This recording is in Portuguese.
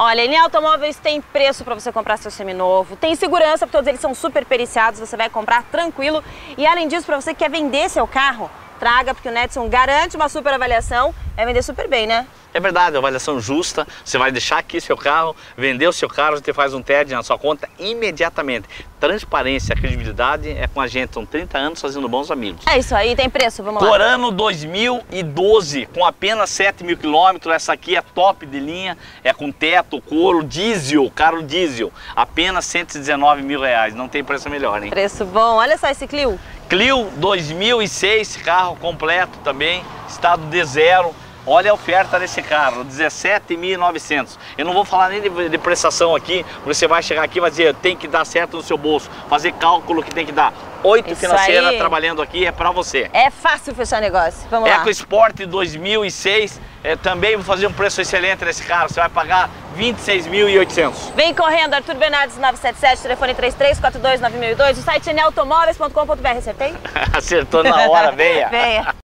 Olha, em Automóveis tem preço para você comprar seu seminovo, tem segurança, porque todos eles são super periciados, você vai comprar tranquilo. E além disso, para você que quer vender seu carro, traga, porque o Netson garante uma super avaliação, vai vender super bem, né? É verdade, avaliação justa, você vai deixar aqui seu carro, vender o seu carro, você faz um TED na sua conta imediatamente. Transparência, credibilidade é com a gente, são 30 anos fazendo bons amigos. É isso aí, tem preço, vamos lá. Corano 2012, com apenas 7 mil quilômetros, essa aqui é top de linha, é com teto, couro, diesel, carro diesel, apenas 119 mil reais, não tem preço melhor, hein? Preço bom, olha só esse Clio. Clio 2006, carro completo também, estado de zero, Olha a oferta desse carro, 17.900. Eu não vou falar nem de, de, prestação aqui, você vai chegar aqui e vai dizer, tem que dar certo no seu bolso, fazer cálculo que tem que dar. Oito financeiras trabalhando aqui é para você. É fácil fechar negócio, vamos lá. EcoSport 2006, é, também vou fazer um preço excelente nesse carro, você vai pagar 26.800. Vem correndo, Arthur Bernardes 977, telefone 33429002, o site é neautomóveis.com.br, acertei? Acertou na hora, venha. venha.